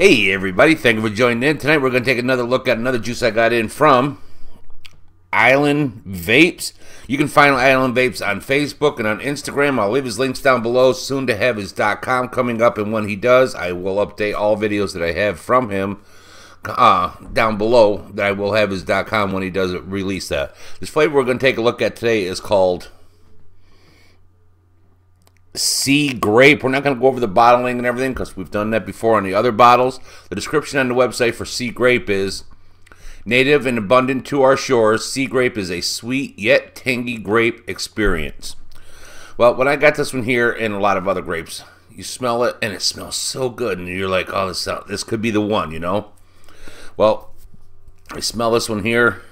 Hey everybody, thank you for joining in. Tonight we're going to take another look at another juice I got in from Island Vapezz. You can find Island Vapezz on Facebook and on Instagram. I'll leave his links down below. Soon to have his .com coming up, and when he does, I will update all videos that I have from him uh, down below. That I will have his .com when he does release that. This flavor we're going to take a look at today is called Sea Grape. We're not going to go over the bottling and everything because we've done that before on the other bottles. The description on the website for Sea Grape is native and abundant to our shores. Sea Grape is a sweet yet tangy grape experience. Well, when I got this one here and a lot of other grapes, you smell it and it smells so good, and you're like, "Oh, this this could be the one," you know. Well, I smell this one here.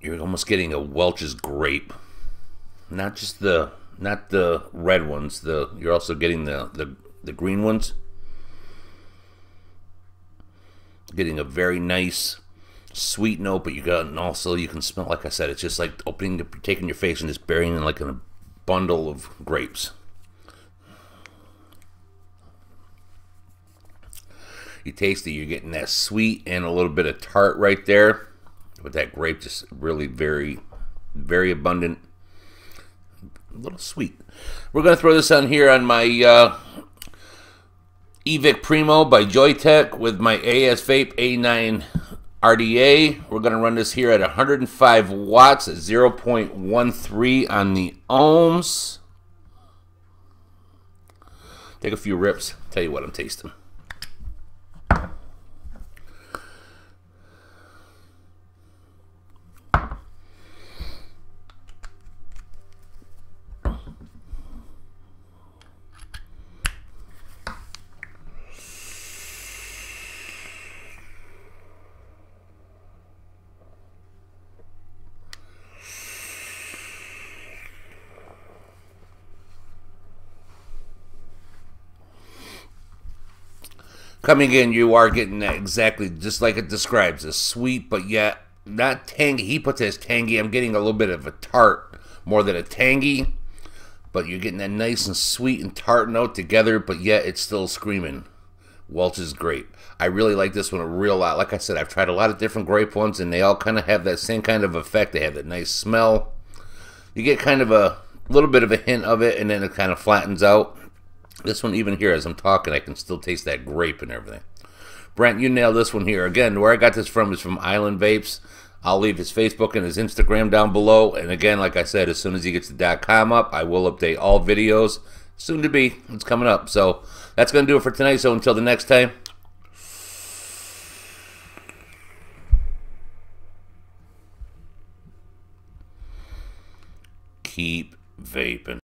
You're almost getting a Welch's grape, not just the not the red ones. The you're also getting the the, the green ones. Getting a very nice sweet note, but you got and also you can smell. Like I said, it's just like opening, taking your face and just burying it like in a bundle of grapes. You taste it, you're getting that sweet and a little bit of tart right there. But that grape just really very, very abundant a little sweet. We're going to throw this on here on my uh, Evic Primo by Joyetech with my AS Vape A9 RDA. We're going to run this here at 105 watts at 0.13 on the ohms. Take a few rips. Tell you what I'm tasting. Coming in, you are getting that exactly just like it describes. A sweet, but yet not tangy. He puts it as tangy. I'm getting a little bit of a tart more than a tangy. But you're getting that nice and sweet and tart note together, but yet it's still screaming. Welch's grape. I really like this one a real lot. Like I said, I've tried a lot of different grape ones, and they all kind of have that same kind of effect. They have that nice smell. You get kind of a little bit of a hint of it, and then it kind of flattens out. This one, even here, as I'm talking, I can still taste that grape and everything. Brent, you nailed this one here. Again, where I got this from is from Island Vapezz. I'll leave his Facebook and his Instagram down below. And again, like I said, as soon as he gets the .com up, I will update all videos. Soon to be. It's coming up. So that's going to do it for tonight. So until the next time. Keep vaping.